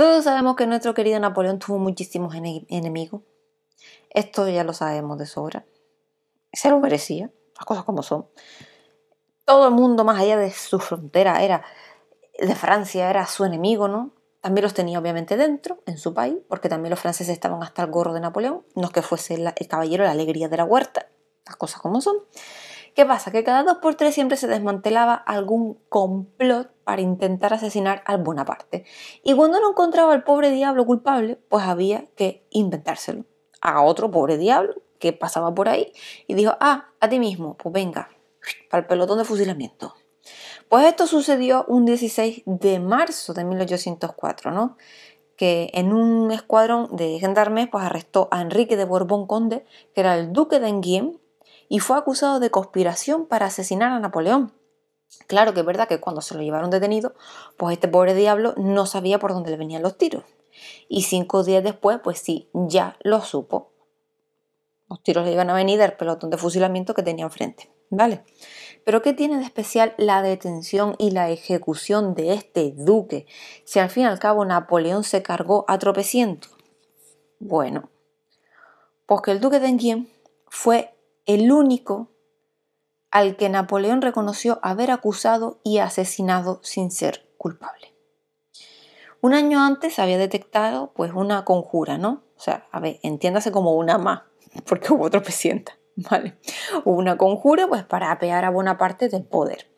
Todos sabemos que nuestro querido Napoleón tuvo muchísimos enemigos. Esto ya lo sabemos de sobra. Se lo merecía, las cosas como son. Todo el mundo más allá de su frontera era de Francia era su enemigo, ¿no? También los tenía obviamente dentro, en su país, porque también los franceses estaban hasta el gorro de Napoleón. No es que fuese el caballero la alegría de la huerta, las cosas como son. ¿Qué pasa? Que cada dos por tres siempre se desmantelaba algún complot para intentar asesinar al Bonaparte. Y cuando no encontraba al pobre diablo culpable, pues había que inventárselo. A otro pobre diablo que pasaba por ahí y dijo, ah, a ti mismo, pues venga, para el pelotón de fusilamiento. Pues esto sucedió un 16 de marzo de 1804, ¿no? que en un escuadrón de gendarmes pues arrestó a Enrique de Borbón Conde, que era el duque de Enghien, y fue acusado de conspiración para asesinar a Napoleón. Claro que es verdad que cuando se lo llevaron detenido, pues este pobre diablo no sabía por dónde le venían los tiros. Y cinco días después, pues sí, ya lo supo. Los tiros le iban a venir del pelotón de fusilamiento que tenía enfrente. ¿Vale? Pero ¿qué tiene de especial la detención y la ejecución de este duque si al fin y al cabo Napoleón se cargó a tropecientos? Bueno, pues que el duque de Enghien fue el único al que Napoleón reconoció haber acusado y asesinado sin ser culpable. Un año antes había detectado pues una conjura, ¿no? O sea, a ver, entiéndase como una más, porque hubo otro presidente, ¿vale? Hubo una conjura pues para apear a buena parte del poder.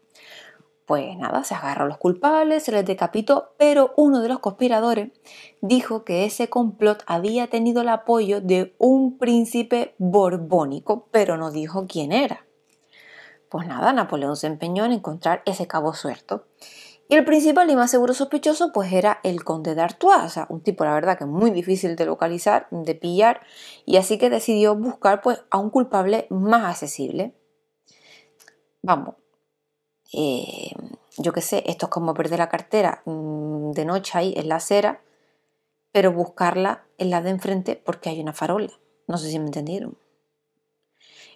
Pues nada, se agarró a los culpables, se les decapitó, pero uno de los conspiradores dijo que ese complot había tenido el apoyo de un príncipe borbónico, pero no dijo quién era. Pues nada, Napoleón se empeñó en encontrar ese cabo suelto. Y el principal y más seguro sospechoso pues era el conde de Artois, un tipo la verdad que muy difícil de localizar, de pillar, y así que decidió buscar pues a un culpable más accesible. Vamos, eh, yo qué sé, esto es como perder la cartera mm, de noche ahí en la acera, pero buscarla en la de enfrente porque hay una farola. No sé si me entendieron.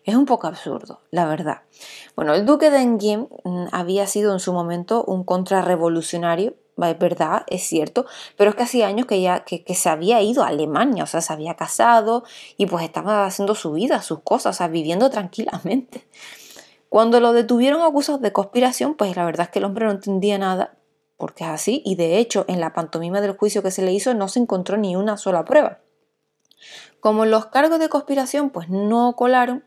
Es un poco absurdo, la verdad. Bueno, el duque de Enghien mm, había sido en su momento un contrarrevolucionario, es verdad, es cierto, pero es que hacía años que ya que, se había ido a Alemania, o sea, se había casado y pues estaba haciendo su vida, sus cosas, o sea, viviendo tranquilamente. Cuando lo detuvieron acusados de conspiración, pues la verdad es que el hombre no entendía nada, porque es así, y de hecho en la pantomima del juicio que se le hizo no se encontró ni una sola prueba. Como los cargos de conspiración pues no colaron,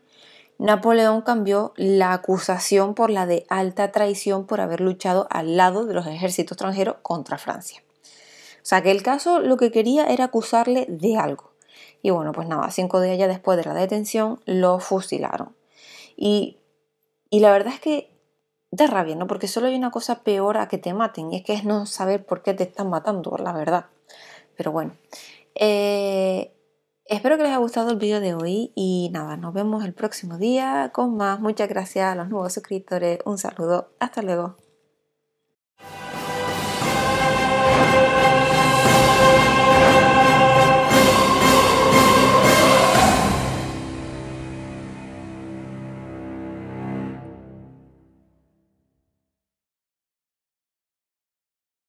Napoleón cambió la acusación por la de alta traición por haber luchado al lado de los ejércitos extranjeros contra Francia. O sea que el caso lo que quería era acusarle de algo. Y bueno, pues nada, cinco días ya después de la detención lo fusilaron. Y y la verdad es que da rabia, ¿no? Porque solo hay una cosa peor a que te maten y es que es no saber por qué te están matando, la verdad. Pero bueno, eh, espero que les haya gustado el vídeo de hoy y nada, nos vemos el próximo día con más. Muchas gracias a los nuevos suscriptores, un saludo, hasta luego.